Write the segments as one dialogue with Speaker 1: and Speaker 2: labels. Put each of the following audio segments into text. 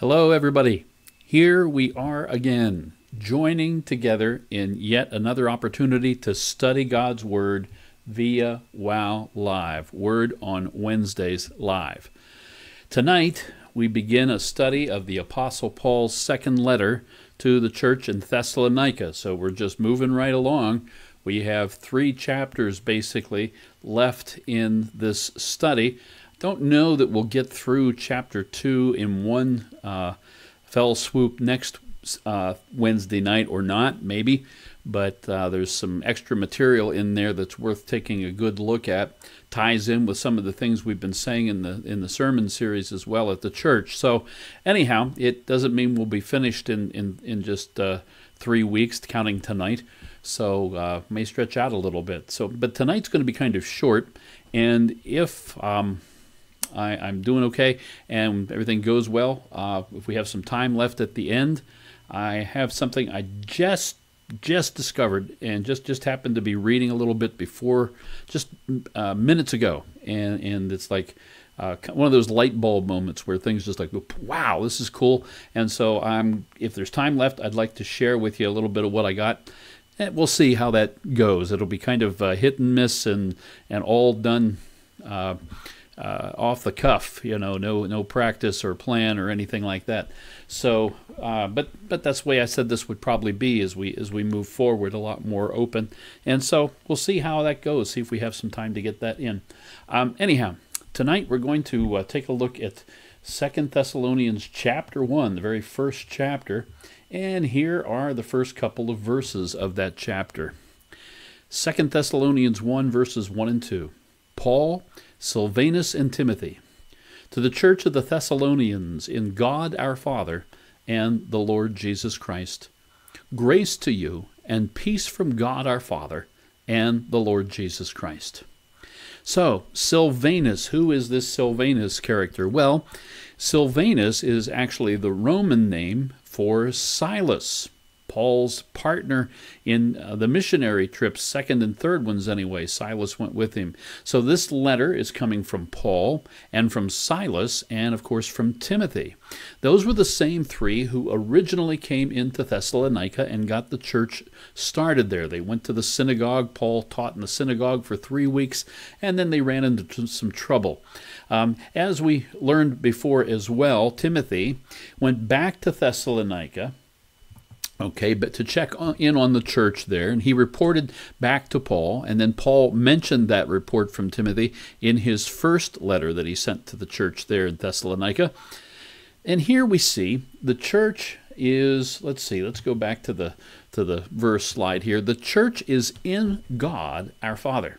Speaker 1: Hello, everybody. Here we are again, joining together in yet another opportunity to study God's Word via WOW Live, Word on Wednesdays Live. Tonight, we begin a study of the Apostle Paul's second letter to the church in Thessalonica. So we're just moving right along. We have three chapters basically left in this study. Don't know that we'll get through chapter two in one uh, fell swoop next uh, Wednesday night or not, maybe. But uh, there's some extra material in there that's worth taking a good look at. Ties in with some of the things we've been saying in the in the sermon series as well at the church. So, anyhow, it doesn't mean we'll be finished in in in just uh, three weeks, counting tonight. So uh, may stretch out a little bit. So, but tonight's going to be kind of short, and if um, I, am doing okay and everything goes well. Uh, if we have some time left at the end, I have something I just just discovered and just just happened to be reading a little bit before just uh, minutes ago. And and it's like uh, one of those light bulb moments where things just like wow this is cool. And so i'm if there's time left i'd like to share with you a little bit of what i got. And we'll see how that goes. It'll be kind of uh, hit and miss and and all done uh, off the cuff, you know, no no practice or plan or anything like that. So, uh, but but that's the way I said this would probably be as we as we move forward, a lot more open. And so we'll see how that goes. See if we have some time to get that in. Um, anyhow, tonight we're going to uh, take a look at Second Thessalonians chapter one, the very first chapter, and here are the first couple of verses of that chapter. Second Thessalonians one verses one and two. Paul Silvanus and Timothy, to the church of the Thessalonians in God our Father and the Lord Jesus Christ. Grace to you and peace from God our Father and the Lord Jesus Christ. So, Silvanus, who is this Silvanus character? Well, Silvanus is actually the Roman name for Silas. Paul's partner in uh, the missionary trips, second and third ones anyway. Silas went with him. So this letter is coming from Paul and from Silas and, of course, from Timothy. Those were the same three who originally came into Thessalonica and got the church started there. They went to the synagogue. Paul taught in the synagogue for three weeks, and then they ran into some trouble. Um, as we learned before as well, Timothy went back to Thessalonica Okay, but to check in on the church there, and he reported back to Paul, and then Paul mentioned that report from Timothy in his first letter that he sent to the church there in Thessalonica. And here we see the church is let's see, let's go back to the to the verse slide here. The church is in God our Father.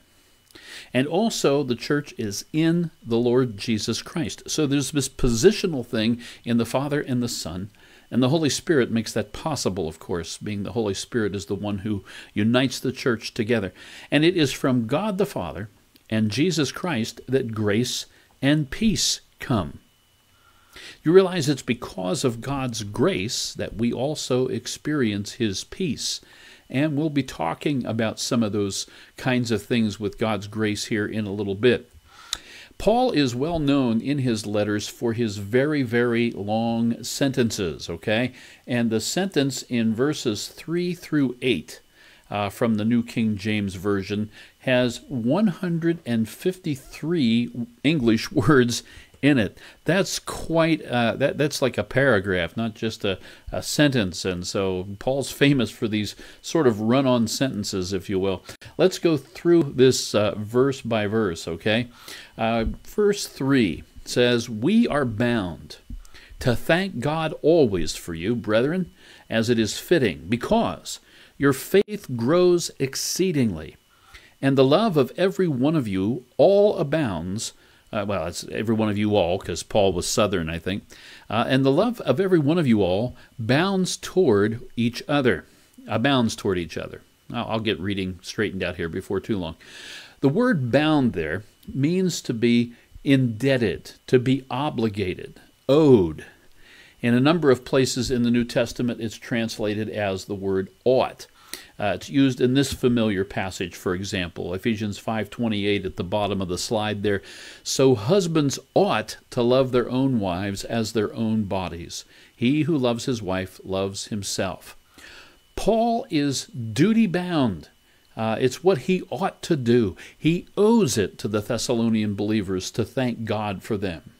Speaker 1: And also the church is in the Lord Jesus Christ. So there's this positional thing in the Father and the Son and the Holy Spirit makes that possible, of course, being the Holy Spirit is the one who unites the church together. And it is from God the Father and Jesus Christ that grace and peace come. You realize it's because of God's grace that we also experience His peace. And we'll be talking about some of those kinds of things with God's grace here in a little bit. Paul is well known in his letters for his very, very long sentences, okay? And the sentence in verses 3 through 8 uh, from the New King James Version has 153 English words in it. That's quite uh, that that's like a paragraph, not just a, a sentence. And so Paul's famous for these sort of run-on sentences, if you will. Let's go through this uh, verse by verse. Okay, uh, verse three says, "We are bound." To thank God always for you, brethren, as it is fitting, because your faith grows exceedingly, and the love of every one of you all abounds uh, well, it's every one of you all, because Paul was Southern, I think. Uh, and the love of every one of you all bounds toward each other, abounds toward each other. I'll, I'll get reading straightened out here before too long. The word bound there means to be indebted, to be obligated, owed. In a number of places in the New Testament, it's translated as the word ought. Uh, it's used in this familiar passage, for example, Ephesians 5:28 at the bottom of the slide there. So husbands ought to love their own wives as their own bodies. He who loves his wife loves himself. Paul is duty bound. Uh, it's what he ought to do. He owes it to the Thessalonian believers to thank God for them.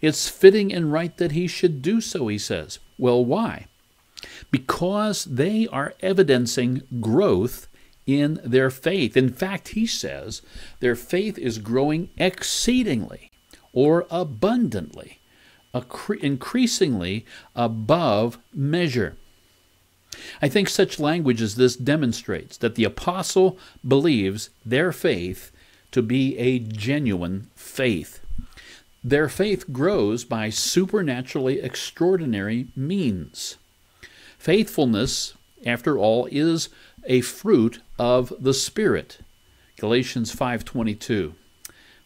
Speaker 1: It's fitting and right that he should do so, he says. Well, why? Because they are evidencing growth in their faith. In fact, he says their faith is growing exceedingly or abundantly, increasingly above measure. I think such language as this demonstrates that the apostle believes their faith to be a genuine faith. Their faith grows by supernaturally extraordinary means. Faithfulness, after all, is a fruit of the Spirit. Galatians 5:22.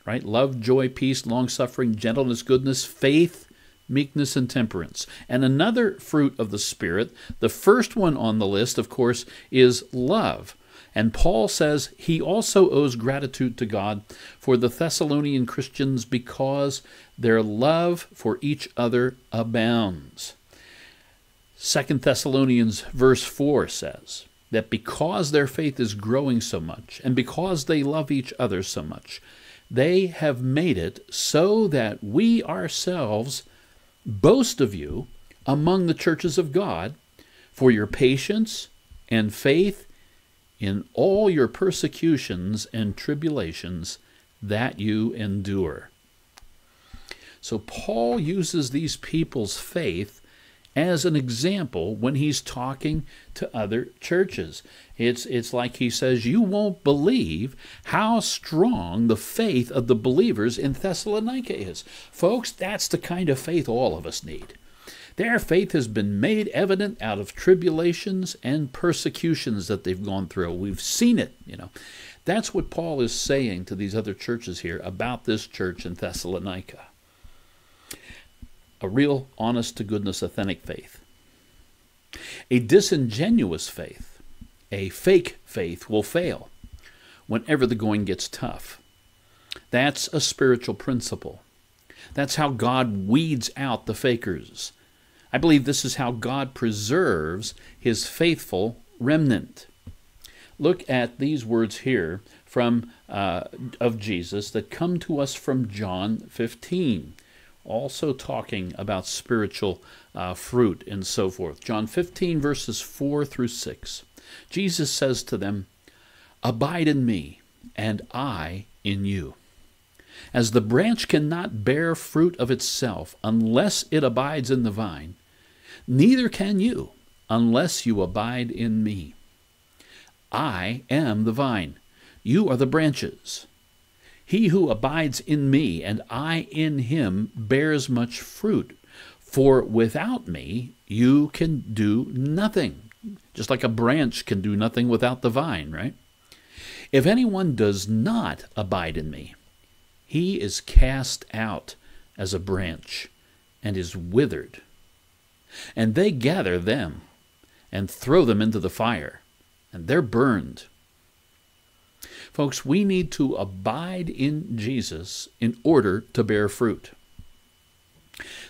Speaker 1: Right? Love, joy, peace, long-suffering, gentleness, goodness, faith, meekness and temperance. And another fruit of the Spirit, the first one on the list, of course, is love. And Paul says he also owes gratitude to God for the Thessalonian Christians because their love for each other abounds. Second Thessalonians verse 4 says that because their faith is growing so much and because they love each other so much, they have made it so that we ourselves boast of you among the churches of God for your patience and faith in all your persecutions and tribulations that you endure. So Paul uses these people's faith as an example when he's talking to other churches. It's, it's like he says, You won't believe how strong the faith of the believers in Thessalonica is. Folks, that's the kind of faith all of us need. Their faith has been made evident out of tribulations and persecutions that they've gone through. We've seen it, you know. That's what Paul is saying to these other churches here about this church in Thessalonica a real, honest to goodness, authentic faith. A disingenuous faith, a fake faith, will fail whenever the going gets tough. That's a spiritual principle. That's how God weeds out the fakers. I believe this is how God preserves his faithful remnant. Look at these words here from uh, of Jesus that come to us from John 15 also talking about spiritual uh, fruit and so forth. John 15, verses 4 through 6. Jesus says to them, Abide in me, and I in you. As the branch cannot bear fruit of itself unless it abides in the vine, neither can you unless you abide in me. I am the vine, you are the branches. He who abides in me and I in him bears much fruit. For without me you can do nothing. Just like a branch can do nothing without the vine, right? If anyone does not abide in me, he is cast out as a branch and is withered. And they gather them and throw them into the fire, and they're burned. Folks, we need to abide in Jesus in order to bear fruit.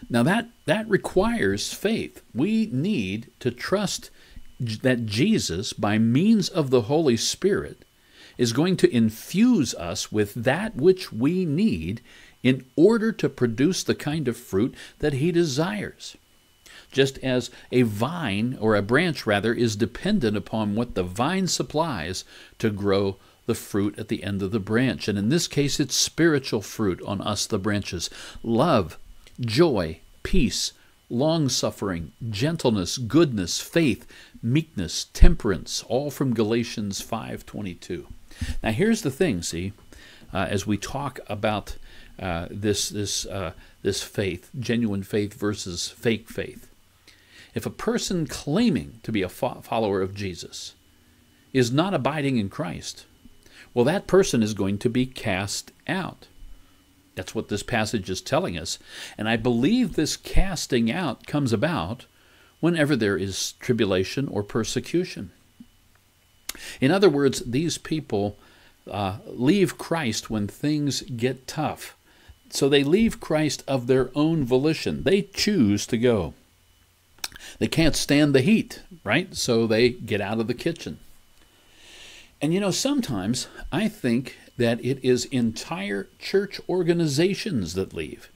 Speaker 1: Now that that requires faith. We need to trust that Jesus by means of the Holy Spirit is going to infuse us with that which we need in order to produce the kind of fruit that he desires. Just as a vine or a branch rather is dependent upon what the vine supplies to grow the fruit at the end of the branch. And in this case, it's spiritual fruit on us, the branches love, joy, peace, long suffering, gentleness, goodness, faith, meekness, temperance, all from Galatians 5:22. Now here's the thing, see, uh, as we talk about uh, this this uh, this faith, genuine faith versus fake faith. If a person claiming to be a fo- follower of Jesus is not abiding in Christ, well, that person is going to be cast out. That's what this passage is telling us. And I believe this casting out comes about whenever there is tribulation or persecution. In other words, these people uh, leave Christ when things get tough. So they leave Christ of their own volition. They choose to go. They can't stand the heat, right? So they get out of the kitchen. And you know, sometimes I think that it is entire church organizations that leave.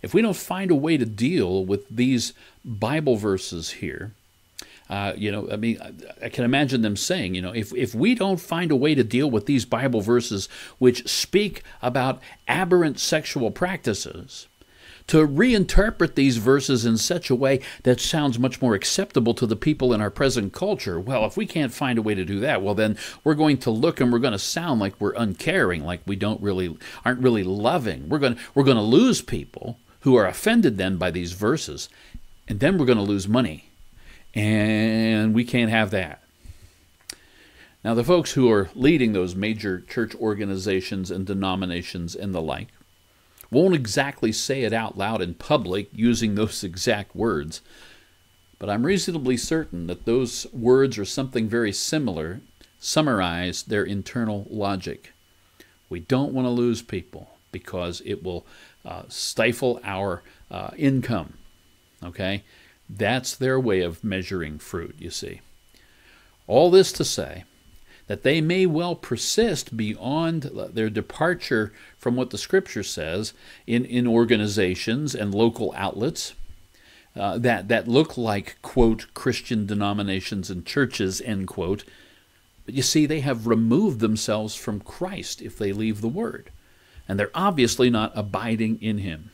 Speaker 1: If we don't find a way to deal with these Bible verses here, uh, you know, I mean, I, can imagine them saying, you know, if, if we don't find a way to deal with these Bible verses which speak about aberrant sexual practices, to reinterpret these verses in such a way that sounds much more acceptable to the people in our present culture. Well, if we can't find a way to do that, well then we're going to look and we're going to sound like we're uncaring, like we don't really aren't really loving. We're going to, we're going to lose people who are offended then by these verses, and then we're going to lose money. And we can't have that. Now, the folks who are leading those major church organizations and denominations and the like won't exactly say it out loud in public using those exact words, but I'm reasonably certain that those words or something very similar summarize their internal logic. We don't want to lose people because it will uh, stifle our uh, income. Okay? That's their way of measuring fruit, you see. All this to say that they may well persist beyond their departure from what the scripture says in, in organizations and local outlets uh, that, that look like, quote, Christian denominations and churches, end quote. But you see, they have removed themselves from Christ if they leave the Word. And they're obviously not abiding in Him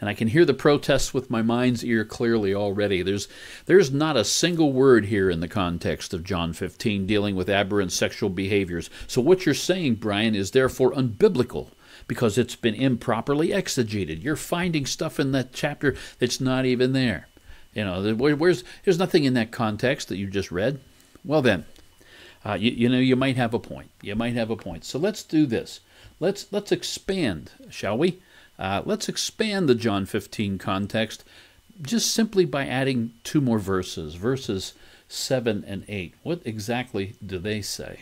Speaker 1: and I can hear the protests with my mind's ear clearly already. There's, there's not a single word here in the context of John 15 dealing with aberrant sexual behaviors. So what you're saying, Brian, is therefore unbiblical because it's been improperly exegeted. You're finding stuff in that chapter that's not even there. You know, where's there's nothing in that context that you just read. Well then, uh, you, you know, you might have a point. You might have a point. So let's do this. Let's let's expand, shall we? Uh, let's expand the John 15 context just simply by adding two more verses, verses 7 and 8. What exactly do they say?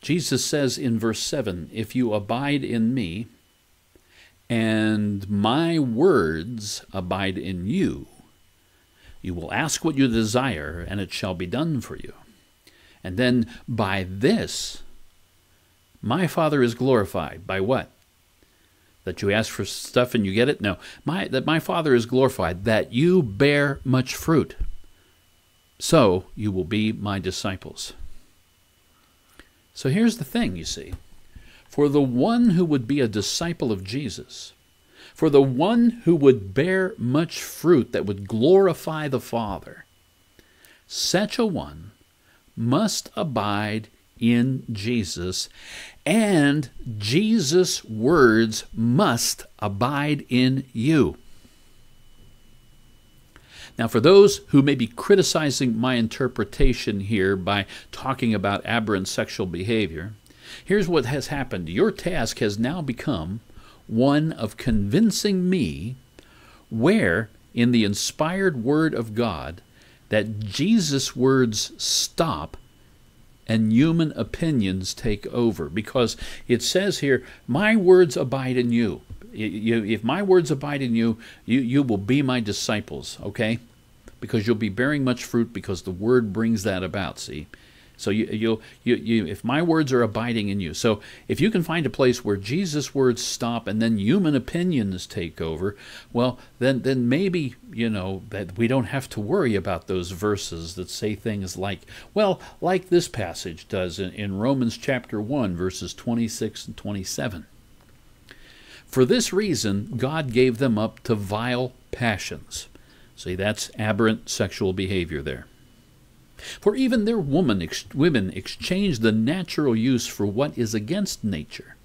Speaker 1: Jesus says in verse 7 If you abide in me, and my words abide in you, you will ask what you desire, and it shall be done for you. And then by this, my Father is glorified. By what? That you ask for stuff and you get it? No. My, that my Father is glorified, that you bear much fruit. So you will be my disciples. So here's the thing, you see. For the one who would be a disciple of Jesus, for the one who would bear much fruit that would glorify the Father, such a one must abide in Jesus, and Jesus' words must abide in you. Now, for those who may be criticizing my interpretation here by talking about aberrant sexual behavior, here's what has happened. Your task has now become one of convincing me where, in the inspired Word of God, that Jesus' words stop and human opinions take over because it says here, My words abide in you. If my words abide in you, you, you will be my disciples, okay? Because you'll be bearing much fruit because the word brings that about, see? So you, you, you, you, if my words are abiding in you, so if you can find a place where Jesus' words stop and then human opinions take over, well, then, then maybe you know that we don't have to worry about those verses that say things like, well, like this passage does in, in Romans chapter one, verses 26 and 27. For this reason, God gave them up to vile passions. See, that's aberrant sexual behavior there. For even their woman ex- women exchange the natural use for what is against nature.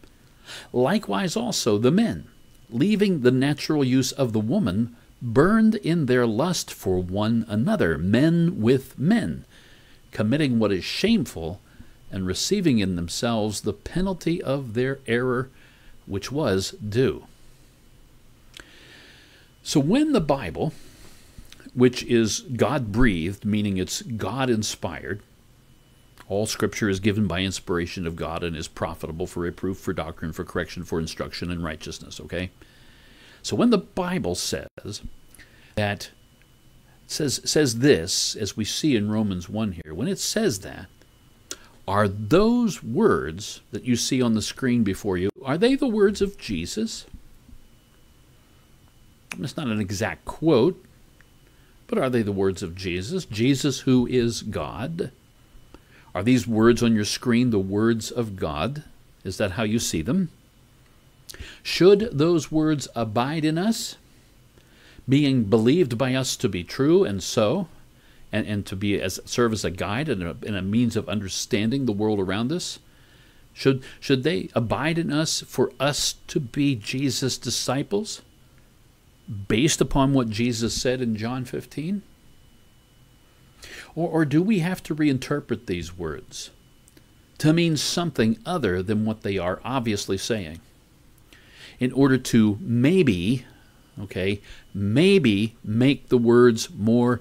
Speaker 1: Likewise also the men, leaving the natural use of the woman, burned in their lust for one another, men with men, committing what is shameful, and receiving in themselves the penalty of their error, which was due. So when the Bible which is God breathed, meaning it's God inspired. All scripture is given by inspiration of God and is profitable for reproof, for doctrine, for correction, for instruction in righteousness, okay? So when the Bible says that says says this as we see in Romans 1 here, when it says that, are those words that you see on the screen before you, are they the words of Jesus? It's not an exact quote, but are they the words of Jesus? Jesus, who is God? Are these words on your screen the words of God? Is that how you see them? Should those words abide in us, being believed by us to be true and so, and, and to be as serve as a guide and a, and a means of understanding the world around us? Should, should they abide in us for us to be Jesus' disciples based upon what Jesus said in John 15? Or, or do we have to reinterpret these words to mean something other than what they are obviously saying in order to maybe, okay, maybe make the words more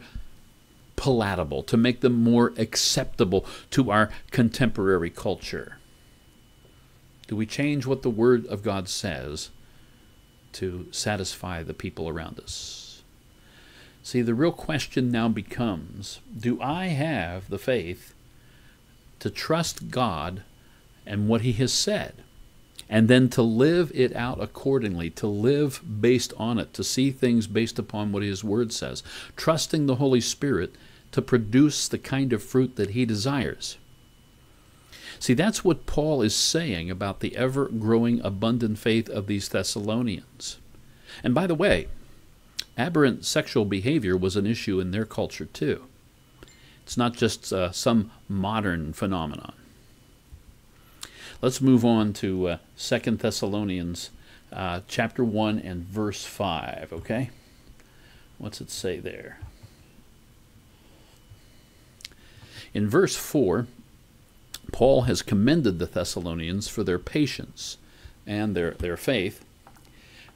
Speaker 1: palatable, to make them more acceptable to our contemporary culture? Do we change what the Word of God says to satisfy the people around us? See, the real question now becomes do I have the faith to trust God and what He has said? And then to live it out accordingly, to live based on it, to see things based upon what His Word says, trusting the Holy Spirit to produce the kind of fruit that he desires. See, that's what Paul is saying about the ever growing abundant faith of these Thessalonians. And by the way, aberrant sexual behavior was an issue in their culture too. It's not just uh, some modern phenomenon. Let's move on to uh, 2 Thessalonians uh, chapter 1 and verse 5, okay? What's it say there? In verse 4, Paul has commended the Thessalonians for their patience and their, their faith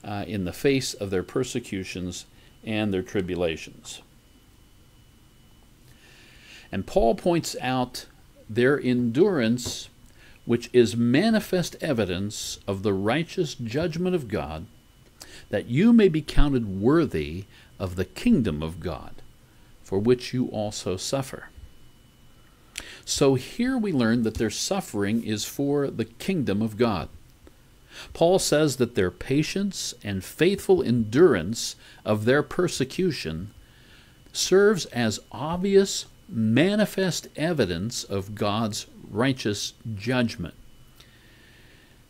Speaker 1: uh, in the face of their persecutions and their tribulations. And Paul points out their endurance, which is manifest evidence of the righteous judgment of God, that you may be counted worthy of the kingdom of God, for which you also suffer. So here we learn that their suffering is for the kingdom of God. Paul says that their patience and faithful endurance of their persecution serves as obvious, manifest evidence of God's righteous judgment.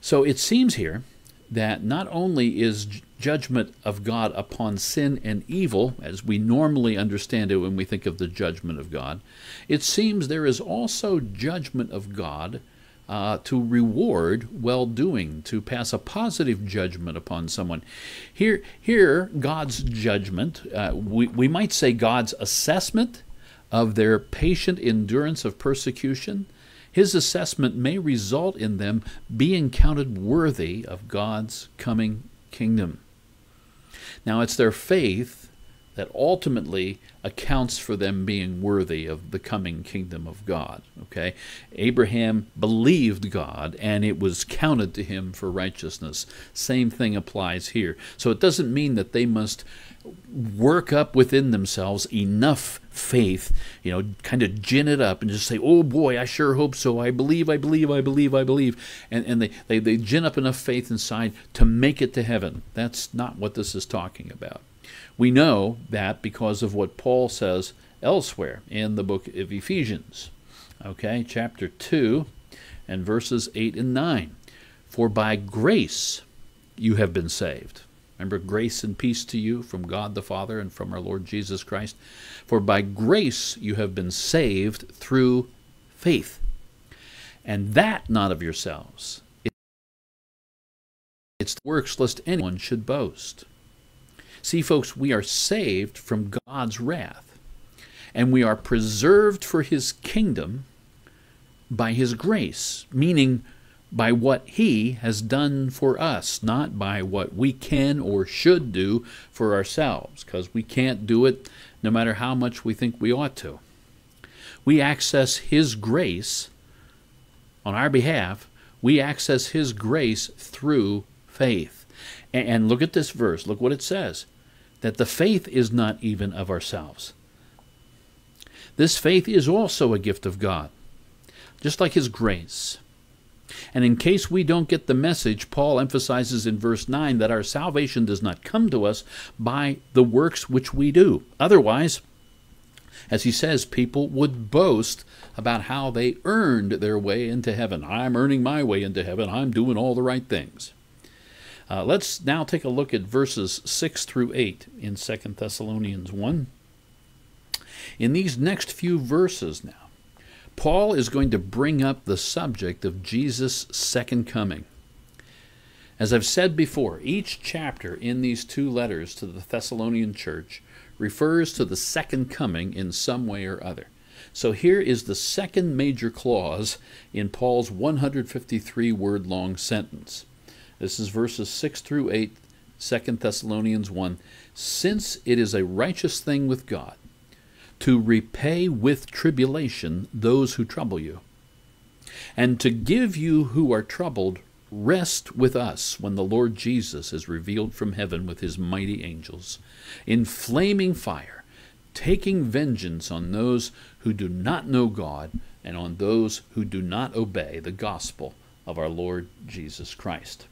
Speaker 1: So it seems here that not only is judgment of God upon sin and evil, as we normally understand it when we think of the judgment of God, it seems there is also judgment of God uh, to reward well doing, to pass a positive judgment upon someone. Here, here God's judgment, uh, we, we might say God's assessment of their patient endurance of persecution, his assessment may result in them being counted worthy of God's coming kingdom. Now, it's their faith that ultimately accounts for them being worthy of the coming kingdom of God. Okay? Abraham believed God and it was counted to him for righteousness. Same thing applies here. So it doesn't mean that they must work up within themselves enough faith, you know, kind of gin it up and just say, oh boy, I sure hope so. I believe, I believe, I believe, I believe. And, and they, they, they gin up enough faith inside to make it to heaven. That's not what this is talking about. We know that because of what Paul says elsewhere in the book of Ephesians. Okay, chapter 2 and verses 8 and 9. For by grace you have been saved Remember, grace and peace to you from God the Father and from our Lord Jesus Christ. For by grace you have been saved through faith. And that not of yourselves. It's the works lest anyone should boast. See, folks, we are saved from God's wrath, and we are preserved for his kingdom by his grace, meaning by what He has done for us, not by what we can or should do for ourselves, because we can't do it no matter how much we think we ought to. We access His grace on our behalf, we access His grace through faith. And look at this verse, look what it says that the faith is not even of ourselves. This faith is also a gift of God, just like His grace. And in case we don't get the message, Paul emphasizes in verse 9 that our salvation does not come to us by the works which we do. Otherwise, as he says, people would boast about how they earned their way into heaven. I'm earning my way into heaven. I'm doing all the right things. Uh, let's now take a look at verses 6 through 8 in 2 Thessalonians 1. In these next few verses now, Paul is going to bring up the subject of Jesus' second coming. As I've said before, each chapter in these two letters to the Thessalonian church refers to the second coming in some way or other. So here is the second major clause in Paul's 153 word long sentence. This is verses 6 through 8, 2 Thessalonians 1. Since it is a righteous thing with God to repay with tribulation those who trouble you, and to give you who are troubled rest with us when the Lord Jesus is revealed from heaven with his mighty angels, in flaming fire, taking vengeance on those who do not know God and on those who do not obey the gospel of our Lord Jesus Christ.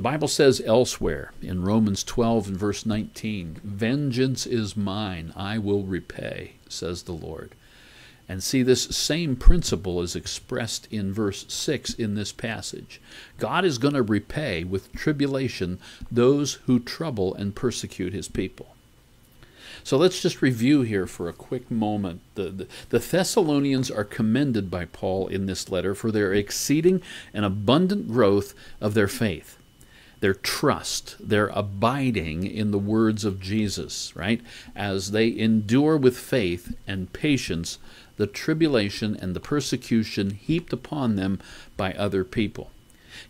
Speaker 1: The Bible says elsewhere in Romans 12 and verse 19, Vengeance is mine, I will repay, says the Lord. And see, this same principle is expressed in verse 6 in this passage. God is going to repay with tribulation those who trouble and persecute his people. So let's just review here for a quick moment. The, the, the, Thessalonians are commended by Paul in this letter for their exceeding and abundant growth of their faith their trust, their abiding in the words of Jesus, right? As they endure with faith and patience the tribulation and the persecution heaped upon them by other people.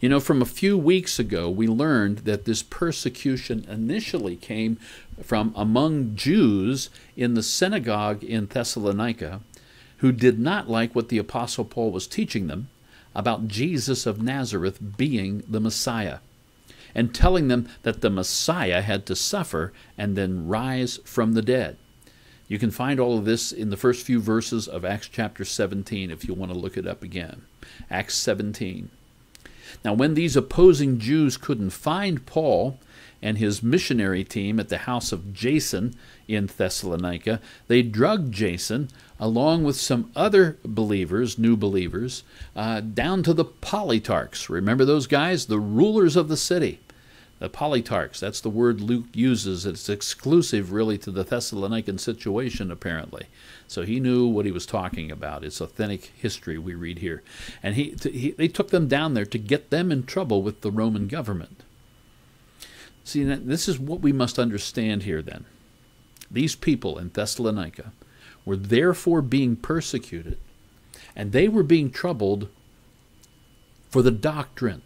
Speaker 1: You know, from a few weeks ago, we learned that this persecution initially came from among Jews in the synagogue in Thessalonica who did not like what the Apostle Paul was teaching them about Jesus of Nazareth being the Messiah and telling them that the Messiah had to suffer and then rise from the dead. You can find all of this in the first few verses of Acts chapter 17 if you want to look it up again. Acts 17. Now, when these opposing Jews couldn't find Paul and his missionary team at the house of Jason in Thessalonica, they drugged Jason along with some other believers, new believers, uh, down to the politarchs. Remember those guys? The rulers of the city. The politarchs, that's the word Luke uses. It's exclusive, really, to the Thessalonican situation, apparently. So he knew what he was talking about. It's authentic history we read here. And he, he, they took them down there to get them in trouble with the Roman government. See, this is what we must understand here then. These people in Thessalonica were therefore being persecuted, and they were being troubled for the doctrine,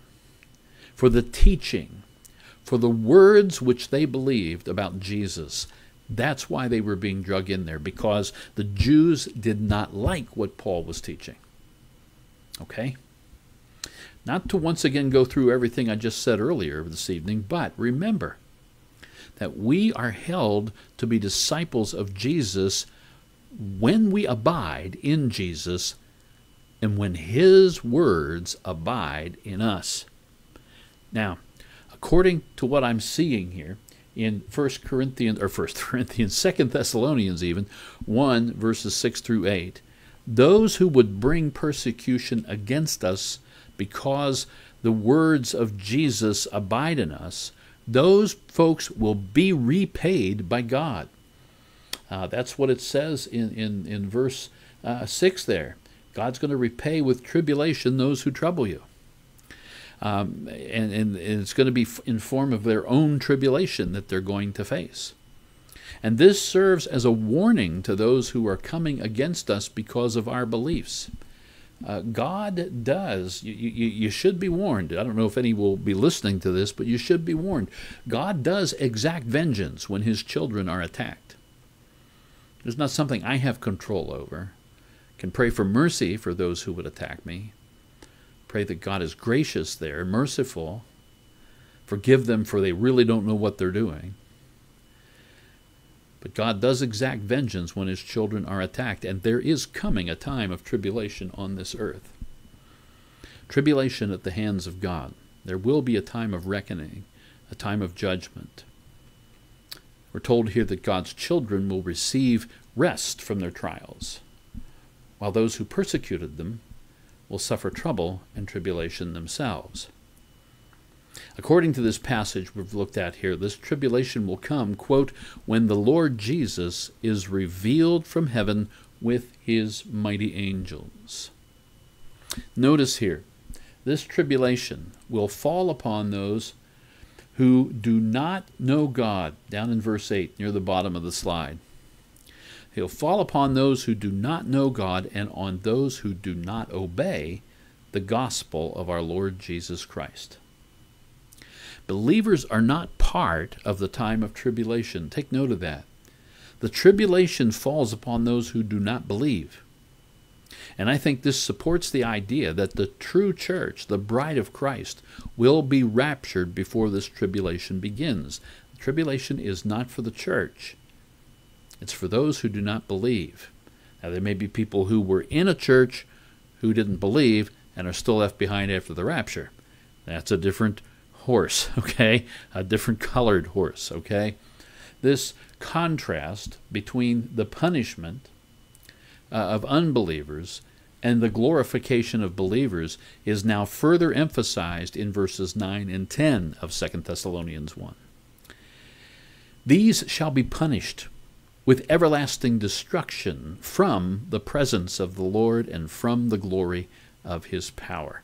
Speaker 1: for the teaching, for the words which they believed about Jesus. That's why they were being drug in there, because the Jews did not like what Paul was teaching. Okay? Not to once again go through everything I just said earlier this evening, but remember that we are held to be disciples of Jesus when we abide in Jesus and when his words abide in us. Now, according to what I'm seeing here in 1 Corinthians or 1 Corinthians, 2 Thessalonians even, 1 verses 6 through 8, those who would bring persecution against us because the words of Jesus abide in us, those folks will be repaid by God. Uh, that's what it says in, in, in verse uh, 6 there. God's going to repay with tribulation those who trouble you. Um, and, and, it's going to be in form of their own tribulation that they're going to face. And this serves as a warning to those who are coming against us because of our beliefs. uh, God does, you, you, you should be warned. I don't know if any will be listening to this, but you should be warned. God does exact vengeance when his children are attacked. It's not something I have control over. Can pray for mercy for those who would attack me. Pray that God is gracious there, merciful. Forgive them for they really don't know what they're doing. But God does exact vengeance when his children are attacked, and there is coming a time of tribulation on this earth. Tribulation at the hands of God. There will be a time of reckoning, a time of judgment. We're told here that God's children will receive rest from their trials, while those who persecuted them will suffer trouble and tribulation themselves. According to this passage we've looked at here, this tribulation will come, quote, when the Lord Jesus is revealed from heaven with his mighty angels. Notice here, this tribulation will fall upon those who do not know God, down in verse 8, near the bottom of the slide. He'll fall upon those who do not know God and on those who do not obey the gospel of our Lord Jesus Christ. Believers are not part of the time of tribulation. Take note of that. The tribulation falls upon those who do not believe. And I think this supports the idea that the true church, the bride of Christ, will be raptured before this tribulation begins. The tribulation is not for the church, it's for those who do not believe. Now, there may be people who were in a church who didn't believe and are still left behind after the rapture. That's a different horse, okay? A different colored horse, okay? This contrast between the punishment uh, of unbelievers and the glorification of believers is now further emphasized in verses 9 and 10 of 2 Thessalonians 1. These shall be punished with everlasting destruction from the presence of the Lord and from the glory of his power,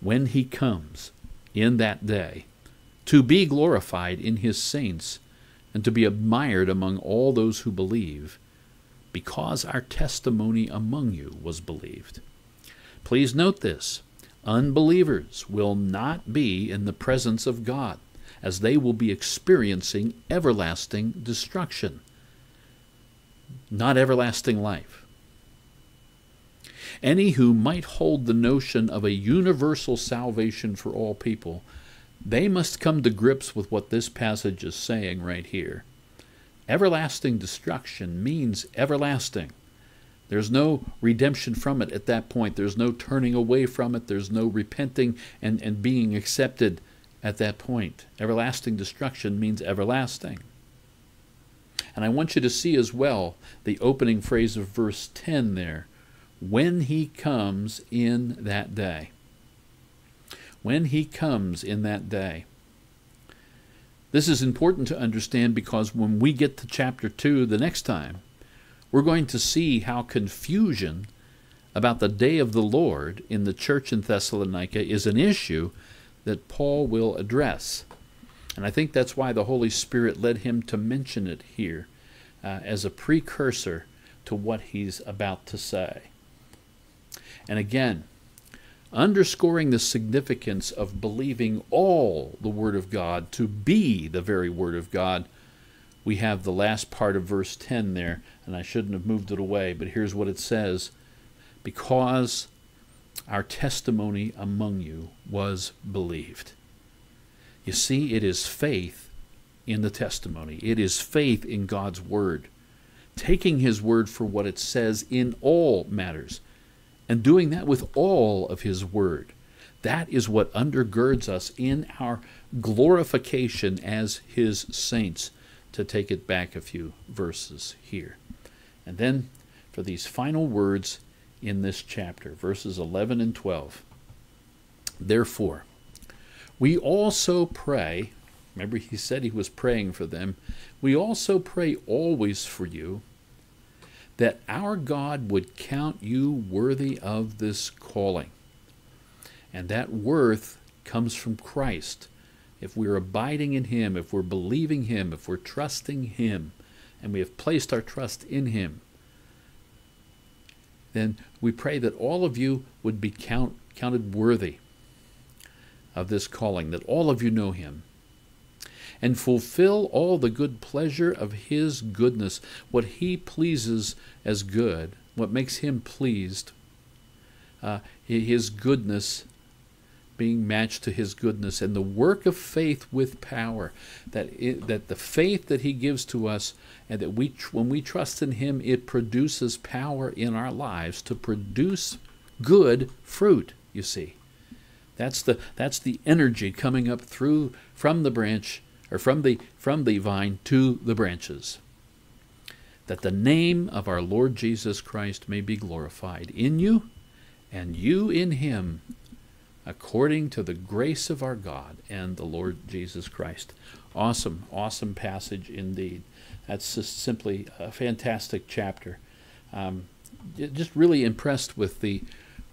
Speaker 1: when he comes in that day, to be glorified in his saints, and to be admired among all those who believe, because our testimony among you was believed. Please note this unbelievers will not be in the presence of God, as they will be experiencing everlasting destruction, not everlasting life. Any who might hold the notion of a universal salvation for all people, they must come to grips with what this passage is saying right here. Everlasting destruction means everlasting. There's no redemption from it at that point. There's no turning away from it. There's no repenting and, and being accepted at that point. Everlasting destruction means everlasting. And I want you to see as well the opening phrase of verse 10 there when he comes in that day. When he comes in that day. This is important to understand because when we get to chapter 2 the next time, we're going to see how confusion about the day of the Lord in the church in Thessalonica is an issue that Paul will address. And I think that's why the Holy Spirit led him to mention it here uh, as a precursor to what he's about to say. And again, underscoring the significance of believing all the Word of God to be the very Word of God, we have the last part of verse 10 there, and I shouldn't have moved it away, but here's what it says. Because our testimony among you was believed. You see, it is faith in the testimony, it is faith in God's Word, taking His Word for what it says in all matters and doing that with all of His Word. That is what undergirds us in our glorification as His saints, to take it back a few verses here. And then for these final words in this chapter, verses 11 and 12. Therefore, we also pray, remember he said he was praying for them, we also pray always for you that our God would count you worthy of this calling. And that worth comes from Christ. If we're abiding in Him, if we're believing Him, if we're trusting Him, and we have placed our trust in Him, then we pray that all of you would be count, counted worthy of this calling, that all of you know him, and fulfill all the good pleasure of his goodness, what he pleases as good, what makes him pleased, uh, his goodness being matched to his goodness, and the work of faith with power, that, it, that the faith that he gives to us and that we when we trust in him it produces power in our lives to produce good fruit you see. That's the that's the energy coming up through from the branch or from the from the vine to the branches that the name of our Lord Jesus Christ may be glorified in you and you in him according to the grace of our God and the Lord Jesus Christ awesome awesome passage indeed that's just simply a fantastic chapter. Um, just really impressed with the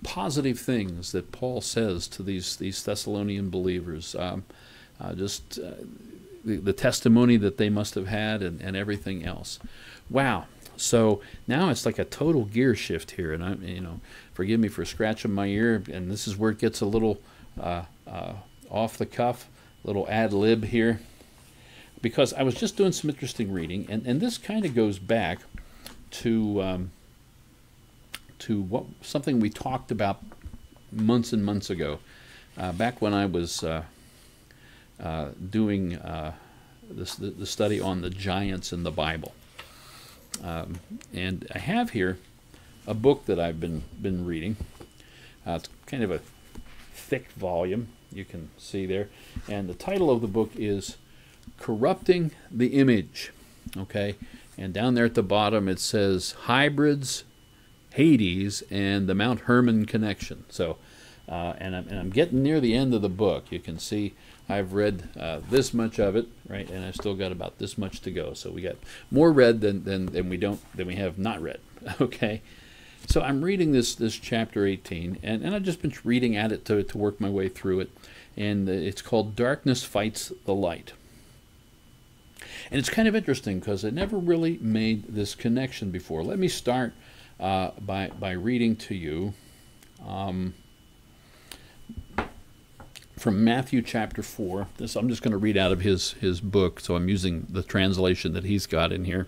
Speaker 1: positive things that Paul says to these these Thessalonian believers. Um, uh, just uh, the, testimony that they must have had and, and everything else. Wow. So now it's like a total gear shift here, and I'm you know, forgive me for scratching my ear, and this is where it gets a little uh, uh off the cuff, little ad lib here because I was just doing some interesting reading, and, and this kind of goes back to um, to what something we talked about months and months ago, uh, back when I was uh, doing uh, this, the, the, study on the giants in the Bible. Um, and I have here a book that I've been been reading. Uh, it's kind of a thick volume, you can see there, and the title of the book is corrupting the image. Okay, and down there at the bottom it says hybrids, Hades, and the Mount Hermon connection. So, uh, and, I'm, and I'm getting near the end of the book. You can see I've read uh, this much of it, right, and I've still got about this much to go. So we got more read than, than, than we don't than we have not read. Okay. So I'm reading this this chapter 18, and, and I've just been reading at it to, to work my way through it. And it's called Darkness Fights the Light. And it's kind of interesting because I never really made this connection before. Let me start uh, by, by reading to you um, from Matthew chapter 4. This I'm just going to read out of his, his book, so I'm using the translation that he's got in here.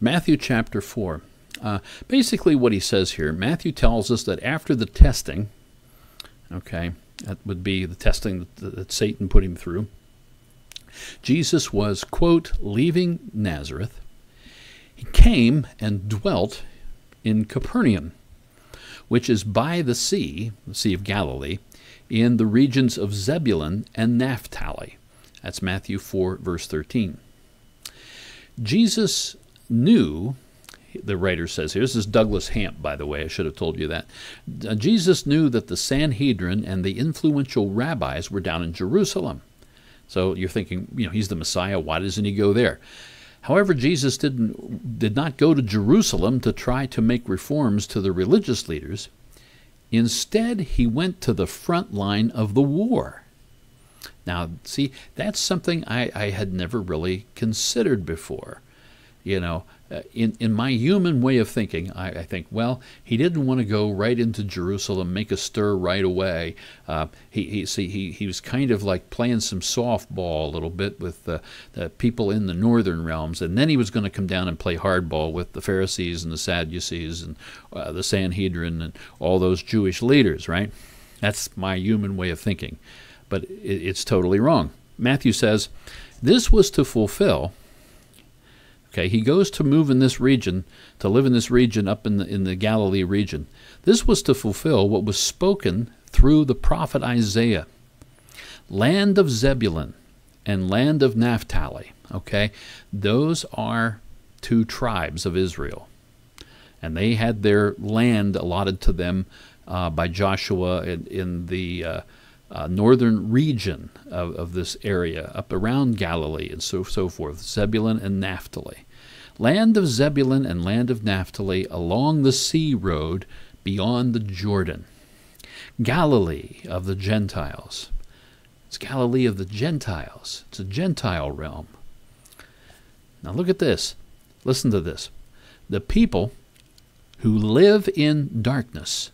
Speaker 1: Matthew chapter 4. Uh, basically, what he says here, Matthew tells us that after the testing, okay, that would be the testing that, that Satan put him through, Jesus was, quote, leaving Nazareth. He came and dwelt in Capernaum, which is by the sea, the Sea of Galilee, in the regions of Zebulun and Naphtali. That's Matthew 4, verse 13. Jesus knew, the writer says here, this is Douglas Hamp, by the way, I should have told you that. Uh, Jesus knew that the Sanhedrin and the influential rabbis were down in Jerusalem. So you're thinking, you know, he's the Messiah. Why doesn't he go there? However, Jesus didn't did not go to Jerusalem to try to make reforms to the religious leaders. Instead, he went to the front line of the war. Now, see, that's something I, I had never really considered before. You know, uh, in, in my human way of thinking, I, I, think, well, he didn't want to go right into Jerusalem, make a stir right away. Uh, he, he, see, he, he was kind of like playing some softball a little bit with the, the people in the northern realms, and then he was going to come down and play hardball with the Pharisees and the Sadducees and uh, the Sanhedrin and all those Jewish leaders, right? That's my human way of thinking. But it, it's totally wrong. Matthew says, this was to fulfill Okay, he goes to move in this region, to live in this region up in the, in the Galilee region. This was to fulfill what was spoken through the prophet Isaiah. Land of Zebulun and land of Naphtali. Okay, those are two tribes of Israel. And they had their land allotted to them uh, by Joshua in, in the uh, uh, northern region of, of this area, up around Galilee and so, so forth, Zebulun and Naphtali. Land of Zebulun and land of Naphtali along the sea road beyond the Jordan. Galilee of the Gentiles. It's Galilee of the Gentiles. It's a Gentile realm. Now look at this. Listen to this. The people who live in darkness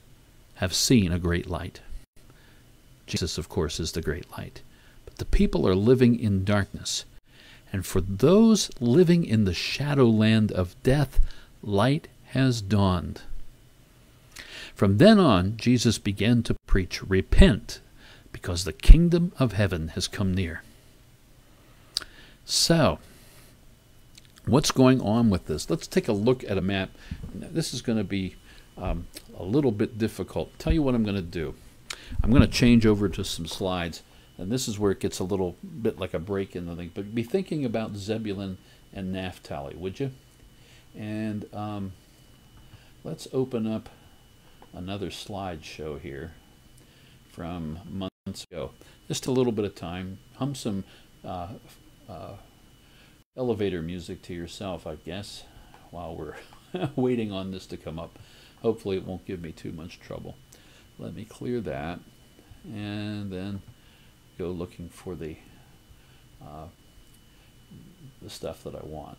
Speaker 1: have seen a great light. Jesus, of course, is the great light. But the people are living in darkness. And for those living in the shadow land of death, light has dawned. From then on, Jesus began to preach, Repent, because the kingdom of heaven has come near. So, what's going on with this? Let's take a look at a map. This is going to be um, a little bit difficult. Tell you what I'm going to do. I'm going to change over to some slides, and this is where it gets a little bit like a break in the thing. But be thinking about Zebulun and Naphtali, would you? And um, let's open up another slideshow here from months ago. Just a little bit of time. Hum some uh, uh, elevator music to yourself, I guess, while we're waiting on this to come up. Hopefully, it won't give me too much trouble. Let me clear that and then go looking for the uh, the stuff that I want.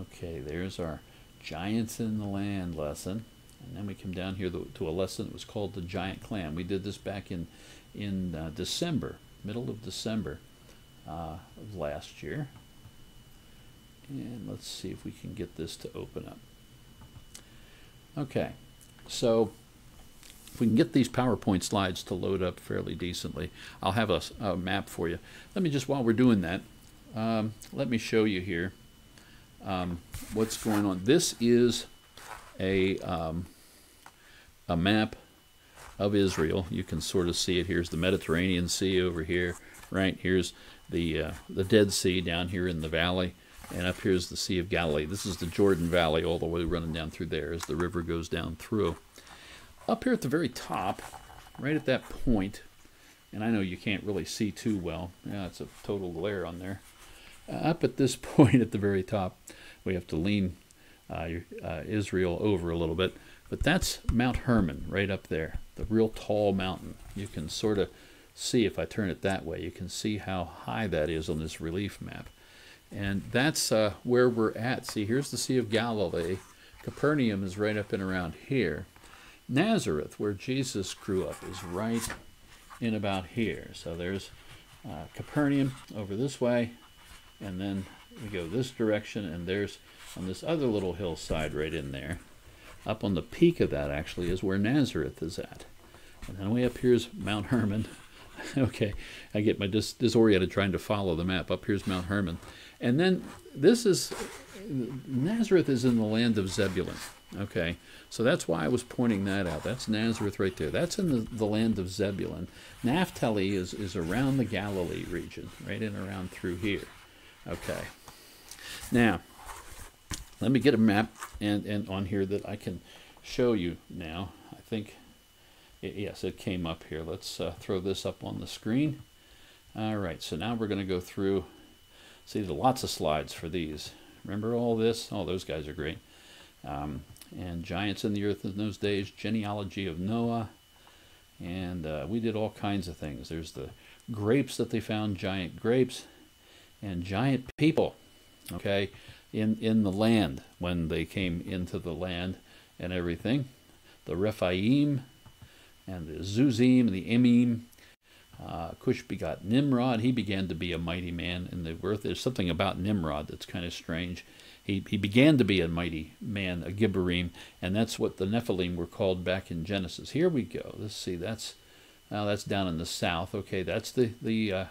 Speaker 1: Okay, there's our Giants in the Land lesson. And then we come down here to a lesson that was called the Giant Clam. We did this back in, in uh, December, middle of December uh, of last year. And let's see if we can get this to open up. Okay, so if we can get these PowerPoint slides to load up fairly decently, I'll have a, a map for you. Let me just, while we're doing that, um, let me show you here um, what's going on. This is a, um, a map of Israel. You can sort of see it. Here's the Mediterranean Sea over here, right? Here's the, uh, the Dead Sea down here in the valley, and up here's the Sea of Galilee. This is the Jordan Valley all the way running down through there as the river goes down through. Up here at the very top, right at that point, and I know you can't really see too well. Yeah, it's a total glare on there. Uh, up at this point at the very top, we have to lean uh, uh, Israel over a little bit. But that's Mount Hermon right up there, the real tall mountain. You can sort of see if I turn it that way, you can see how high that is on this relief map. And that's uh, where we're at. See, here's the Sea of Galilee. Capernaum is right up and around here. Nazareth, where Jesus grew up, is right in about here. So there's uh, Capernaum over this way, and then we go this direction, and there's on this other little hillside right in there. Up on the peak of that, actually, is where Nazareth is at. And then way up here is Mount Hermon. okay, I get my dis- disoriented trying to follow the map. Up here's Mount Hermon. And then this is, Nazareth is in the land of Zebulun. Okay, so that's why I was pointing that out. That's Nazareth right there. That's in the, the land of Zebulun. Naphtali is, is around the Galilee region, right in around through here. Okay. Now, let me get a map and, and on here that I can show you now. I think, it, yes, it came up here. Let's uh, throw this up on the screen. All right, so now we're going to go through. See, there's lots of slides for these. Remember all this? Oh, those guys are great. Um, and Giants in the Earth in those days, genealogy of Noah. And uh, we did all kinds of things. There's the grapes that they found, giant grapes, and giant people. Okay, in, in the land when they came into the land and everything. The Rephaim and the Zuzim, and the Emim. Uh, Cush begot Nimrod. He began to be a mighty man in the earth. There's something about Nimrod that's kind of strange. He, he began to be a mighty man, a Gibborim, and that's what the Nephilim were called back in Genesis. Here we go. Let's see. That's now that's down in the south. Okay, that's the the uh,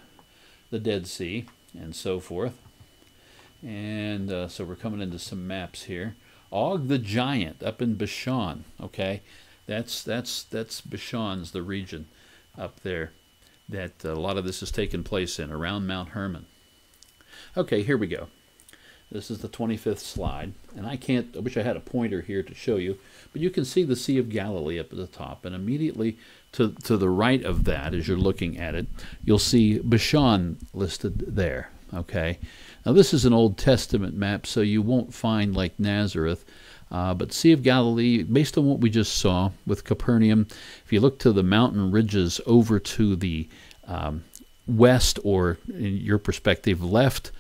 Speaker 1: the Dead Sea and so forth. And uh, so we're coming into some maps here. Og the Giant up in Bashan. Okay, that's that's that's Bashan's the region up there that a lot of this has taken place in around Mount Hermon. Okay, here we go. This is the 25th slide, and I can't. I wish I had a pointer here to show you, but you can see the Sea of Galilee up at the top, and immediately to to the right of that, as you're looking at it, you'll see Bashan listed there. Okay, now, this is an Old Testament map, so you won't find like Nazareth. Uh, but Sea of Galilee, based on what we just saw with Capernaum, if you look to the mountain ridges over to the um, west or, in your perspective, left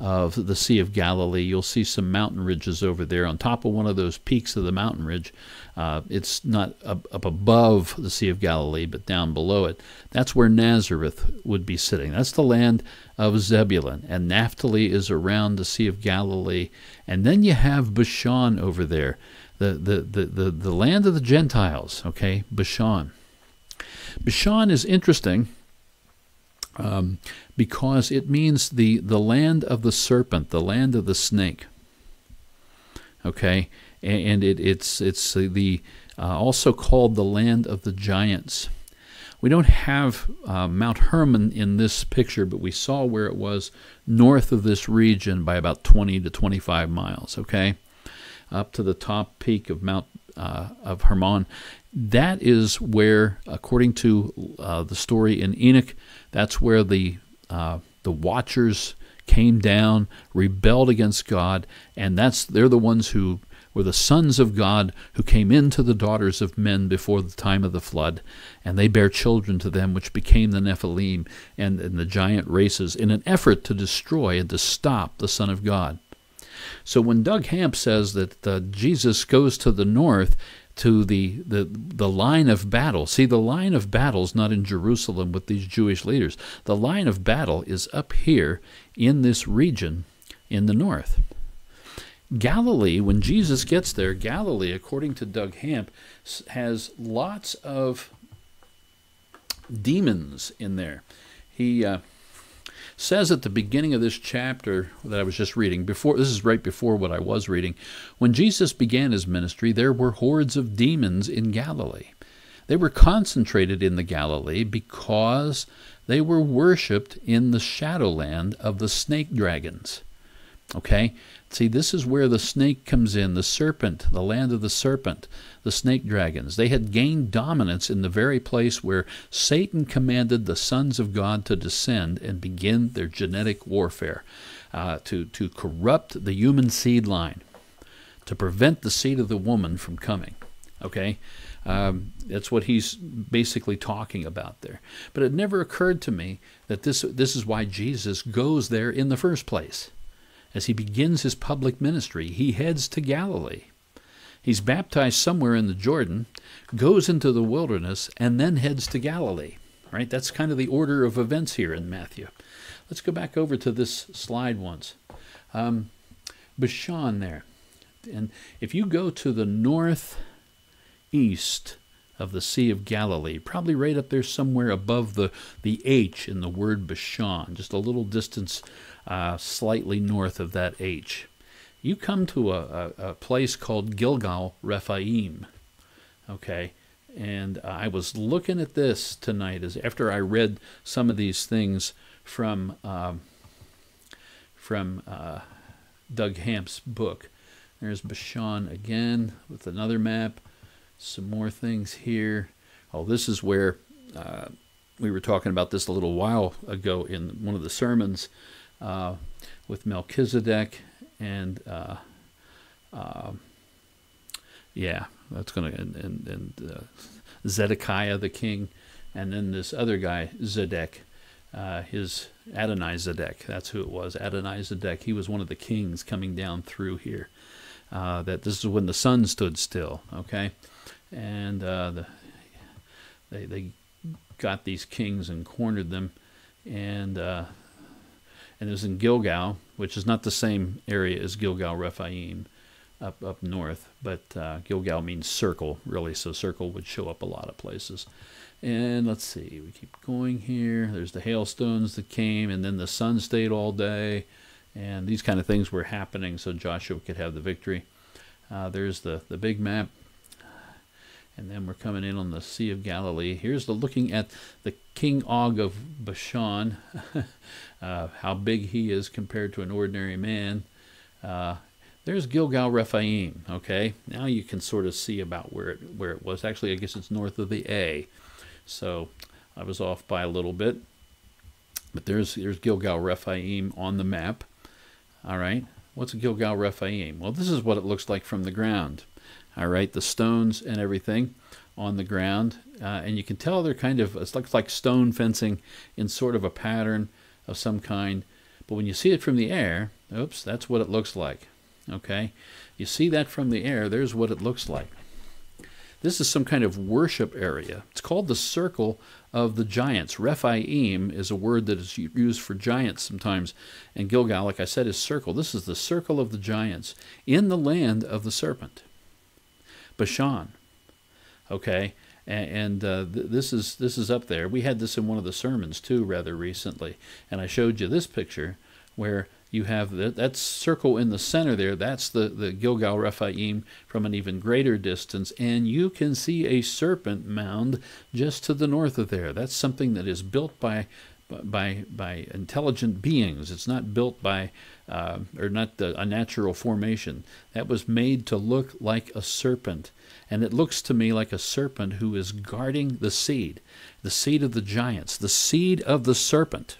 Speaker 1: of the Sea of Galilee. You'll see some mountain ridges over there on top of one of those peaks of the mountain ridge. Uh, it's not up, up, above the Sea of Galilee, but down below it. That's where Nazareth would be sitting. That's the land of Zebulun. And Naphtali is around the Sea of Galilee. And then you have Bashan over there, the, the, the, the, the land of the Gentiles, okay? Bashan. Bashan is interesting um, because it means the, the land of the serpent, the land of the snake. Okay, and it, it's it's the uh, also called the land of the giants. We don't have uh, Mount Hermon in this picture, but we saw where it was north of this region by about 20 to 25 miles. Okay, up to the top peak of Mount uh, of Hermon. That is where, according to uh, the story in Enoch, that's where the uh, the Watchers came down, rebelled against God, and that's they're the ones who were the sons of God who came into the daughters of men before the time of the flood, and they bear children to them, which became the Nephilim and, and the giant races, in an effort to destroy and to stop the Son of God. So when Doug Hamp says that uh, Jesus goes to the north, to the, the, the line of battle. See, the line of battle is not in Jerusalem with these Jewish leaders. The line of battle is up here in this region in the north. Galilee, when Jesus gets there, Galilee, according to Doug Hamp, has lots of demons in there. He uh, says at the beginning of this chapter that I was just reading, before this is right before what I was reading, when Jesus began his ministry, there were hordes of demons in Galilee. They were concentrated in the Galilee because they were worshipped in the shadowland of the snake dragons. Okay? See, this is where the snake comes in, the serpent, the land of the serpent, the snake dragons. They had gained dominance in the very place where Satan commanded the sons of God to descend and begin their genetic warfare, uh, to, to corrupt the human seed line, to prevent the seed of the woman from coming. Okay? Um, that's what he's basically talking about there. But it never occurred to me that this, this is why Jesus goes there in the first place as he begins his public ministry, he heads to Galilee. He's baptized somewhere in the Jordan, goes into the wilderness, and then heads to Galilee. Right? That's kind of the order of events here in Matthew. Let's go back over to this slide once. Um, Bashan there. And if you go to the northeast of the Sea of Galilee, probably right up there somewhere above the, the H in the word Bashan, just a little distance uh, slightly north of that H. You come to a, a, a place called Gilgal Rephaim, okay? And I was looking at this tonight as after I read some of these things from um, from uh, Doug Hamp's book. There's Bashan again with another map. Some more things here. Oh, this is where uh, we were talking about this a little while ago in one of the sermons uh, with Melchizedek and uh, uh, yeah, that's to and, and, and uh, Zedekiah the king, and then this other guy Zedek, uh, his Adonai Zedek. That's who it was. Adonai Zedek. He was one of the kings coming down through here. Uh, that this is when the sun stood still. Okay, and the they they got these kings and cornered them, and and it was in Gilgal, which is not the same area as Gilgal Rephaim up up north, but uh, Gilgal means circle, really. So circle would show up a lot of places. And let's see, we keep going here. There's the hailstones that came, and then the sun stayed all day, and these kind of things were happening so Joshua could have the victory. Uh, there's the the big map and then we're coming in on the Sea of Galilee. Here's the looking at the King Og of Bashan, uh, how big he is compared to an ordinary man. Uh, there's Gilgal Rephaim. Okay, now you can sort of see about where it where it was. Actually, I guess it's north of the A, so I was off by a little bit. But there's there's Gilgal Rephaim on the map. All right, what's Gilgal Rephaim? Well, this is what it looks like from the ground all right, the stones and everything. on the ground, uh, and you can tell they're kind of it looks like stone fencing in sort of a pattern of some kind. But when you see it from the air, oops, that's what it looks like. Okay, you see that from the air. There's what it looks like. This is some kind of worship area. It's called the Circle of the Giants. Rephaim is a word that is used for giants sometimes. And Gilgal, like I said, is circle. This is the circle of the giants in the land of the serpent. Bashan. Okay, and, and uh, th- this is this is up there. We had this in one of the sermons too, rather recently, and I showed you this picture where you have the, that circle in the center there. That's the, the Gilgal Rephaim from an even greater distance. And you can see a serpent mound just to the north of there. That's something that is built by by by intelligent beings. It's not built by uh, or not the, a natural formation. That was made to look like a serpent, and it looks to me like a serpent who is guarding the seed, the seed of the giants, the seed of the serpent.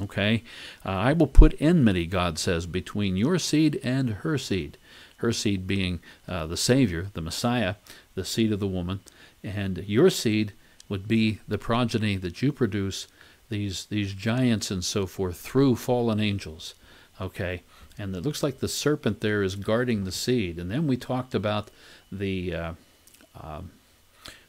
Speaker 1: Okay? Uh, I will put enmity, God says, between your seed and her seed. Her seed being uh, the Savior, the Messiah, the seed of the woman. And your seed would be the progeny that you produce, these, these giants and so forth, through fallen angels. Okay? And it looks like the serpent there is guarding the seed. And then we talked about the, uh, um,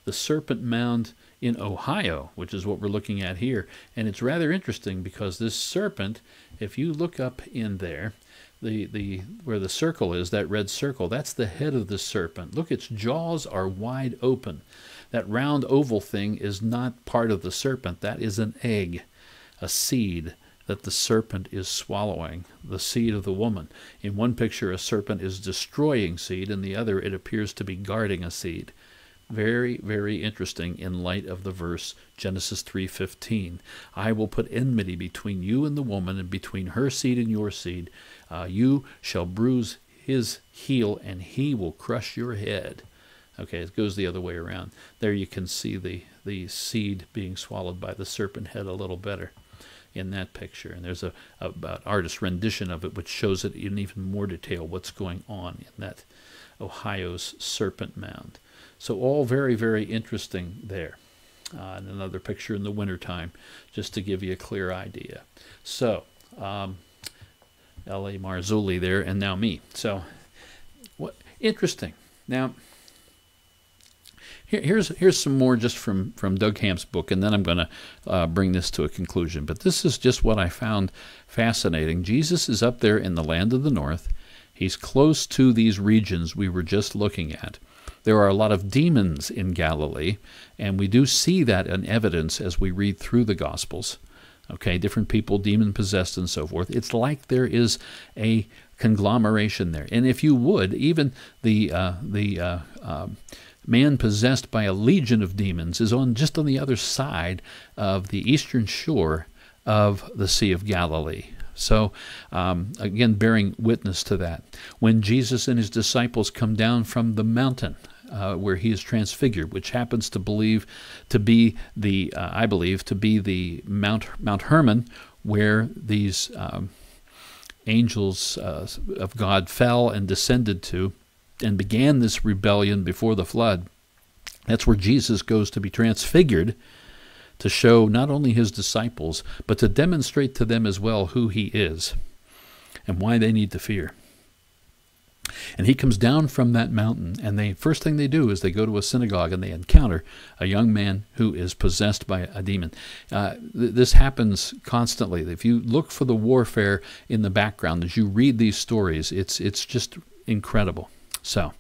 Speaker 1: the serpent mound in Ohio, which is what we're looking at here. And it's rather interesting because this serpent, if you look up in there, the, the where the circle is, that red circle, that's the head of the serpent. Look, its jaws are wide open. That round oval thing is not part of the serpent. That is an egg, a seed that the serpent is swallowing, the seed of the woman. In one picture, a serpent is destroying seed, in the other, it appears to be guarding a seed. Very, very interesting in light of the verse Genesis 3:15. I will put enmity between you and the woman, and between her seed and your seed. Uh, you shall bruise his heel, and he will crush your head. Okay, it goes the other way around. There you can see the the seed being swallowed by the serpent head a little better in that picture. And there's a, a, a artist rendition of it which shows it in even more detail what's going on in that Ohio's serpent mound. So all very, very interesting there. Uh, and another picture in the wintertime, just to give you a clear idea. So, um, L.A. Marzulli there, and now me. So, what interesting. Now, here, here's here's some more just from from Doug Hamp's book, and then I'm going to uh, bring this to a conclusion. But this is just what I found fascinating. Jesus is up there in the land of the north. He's close to these regions we were just looking at. There are a lot of demons in Galilee, and we do see that in evidence as we read through the Gospels. Okay, different people, demon possessed, and so forth. It's like there is a conglomeration there. And if you would, even the uh, the uh, uh, man possessed by a legion of demons is on just on the other side of the eastern shore of the Sea of Galilee. So, um, again, bearing witness to that. When Jesus and his disciples come down from the mountain, uh, where he is transfigured, which happens to believe to be the, uh, I believe, to be the Mount Mount Hermon, where these um, angels uh, of God fell and descended to, and began this rebellion before the flood. That's where Jesus goes to be transfigured to show not only his disciples, but to demonstrate to them as well who he is and why they need to fear. And he comes down from that mountain, and the first thing they do is they go to a synagogue and they encounter a young man who is possessed by a demon. Uh, th- this happens constantly. If you look for the warfare in the background as you read these stories, it's it's just incredible. So,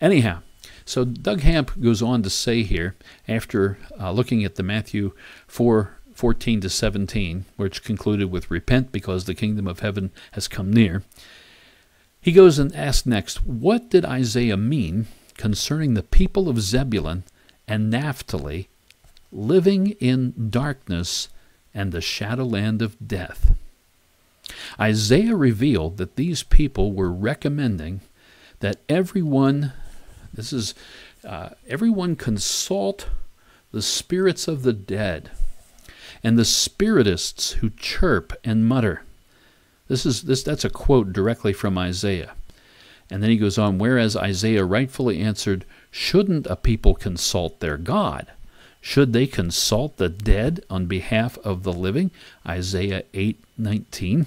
Speaker 1: anyhow, so Doug Hamp goes on to say here, after uh, looking at the Matthew 4 14 to 17, which concluded with repent because the kingdom of heaven has come near. He goes and asks next, What did Isaiah mean concerning the people of Zebulun and Naphtali living in darkness and the shadowland of death? Isaiah revealed that these people were recommending that everyone, this is, uh, everyone consult the spirits of the dead and the spiritists who chirp and mutter this is this that's a quote directly from Isaiah. And then he goes on, whereas Isaiah rightfully answered, Shouldn't a people consult their God? Should they consult the dead on behalf of the living? Isaiah 8:19.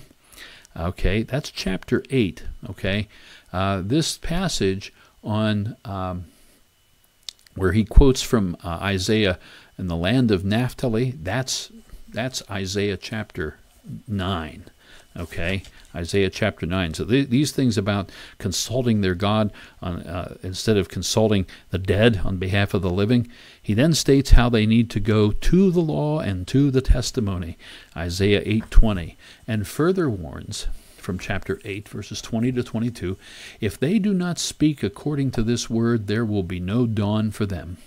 Speaker 1: Okay, that's chapter 8. Okay, uh, this passage on um, where he quotes from uh, Isaiah in the land of Naphtali, that's that's Isaiah chapter 9. Okay, Isaiah chapter 9. So th- these things about consulting their God on, uh, instead of consulting the dead on behalf of the living, he then states how they need to go to the law and to the testimony, Isaiah 8:20, and further warns from chapter 8 verses 20 to 22, if they do not speak according to this word, there will be no dawn for them.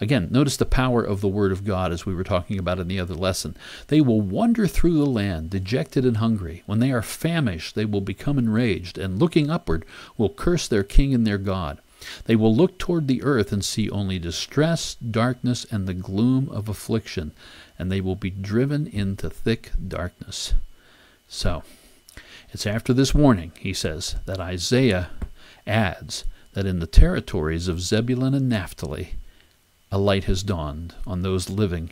Speaker 1: Again, notice the power of the Word of God as we were talking about in the other lesson. They will wander through the land, dejected and hungry. When they are famished, they will become enraged, and looking upward, will curse their king and their God. They will look toward the earth and see only distress, darkness, and the gloom of affliction, and they will be driven into thick darkness. So, it's after this warning, he says, that Isaiah adds that in the territories of Zebulun and Naphtali, a light has dawned on those living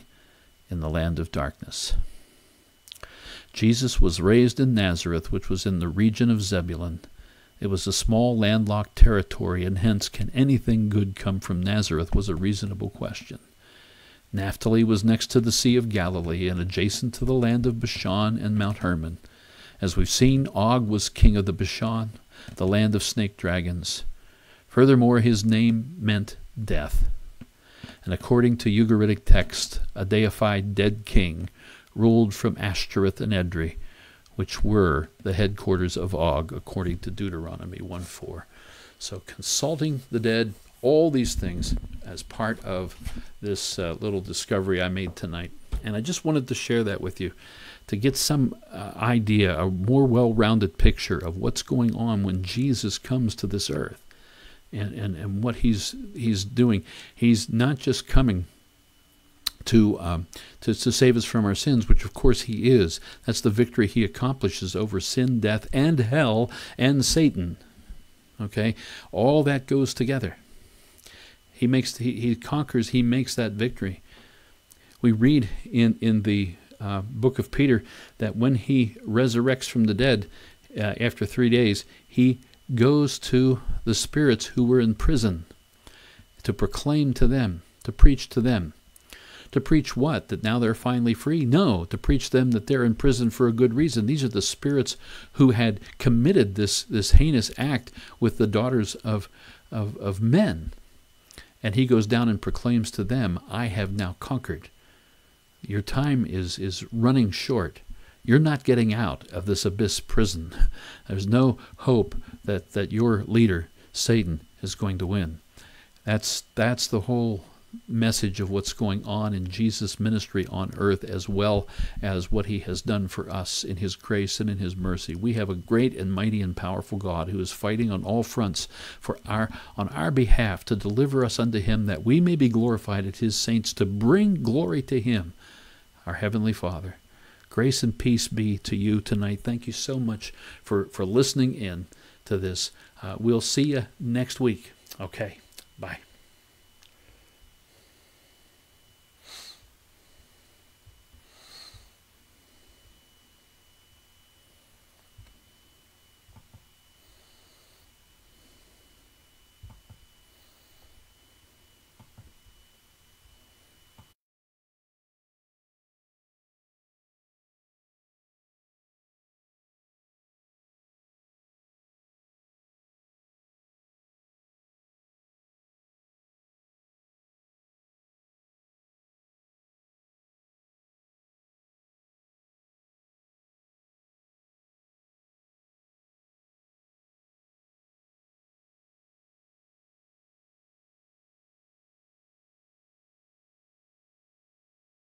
Speaker 1: in the land of darkness. Jesus was raised in Nazareth, which was in the region of Zebulun. It was a small landlocked territory, and hence, can anything good come from Nazareth was a reasonable question. Naphtali was next to the Sea of Galilee and adjacent to the land of Bashan and Mount Hermon. As we've seen, Og was king of the Bashan, the land of snake dragons. Furthermore, his name meant death and according to Ugaritic text, a deified dead king ruled from Ashtoreth and Edrei, which were the headquarters of Og, according to Deuteronomy 1:4. So, consulting the dead, all these things as part of this uh, little discovery I made tonight. And I just wanted to share that with you to get some uh, idea, a more well rounded picture of what's going on when Jesus comes to this earth and, and, and what he's he's doing. He's not just coming to, um, to to save us from our sins, which of course he is. That's the victory he accomplishes over sin, death, and hell and Satan. Okay, all that goes together. He makes he, he conquers. He makes that victory. We read in in the uh, book of Peter that when he resurrects from the dead uh, after three days, he goes to the spirits who were in prison to proclaim to them, to preach to them. To preach what? That now they're finally free? No, to preach them that they're in prison for a good reason. These are the spirits who had committed this, this heinous act with the daughters of, of, of men. And he goes down and proclaims to them, I have now conquered. Your time is, is running short. You're not getting out of this abyss prison. There's no hope that, that your leader, Satan, is going to win. That's, that's the whole message of what's going on in Jesus' ministry on earth, as well as what he has done for us in his grace and in his mercy. We have a great and mighty and powerful God who is fighting on all fronts for our on our behalf to deliver us unto him that we may be glorified at his saints to bring glory to him, our heavenly Father. Grace and peace be to you tonight. Thank you so much for, for listening in to this. Uh, we'll see you next week. Okay.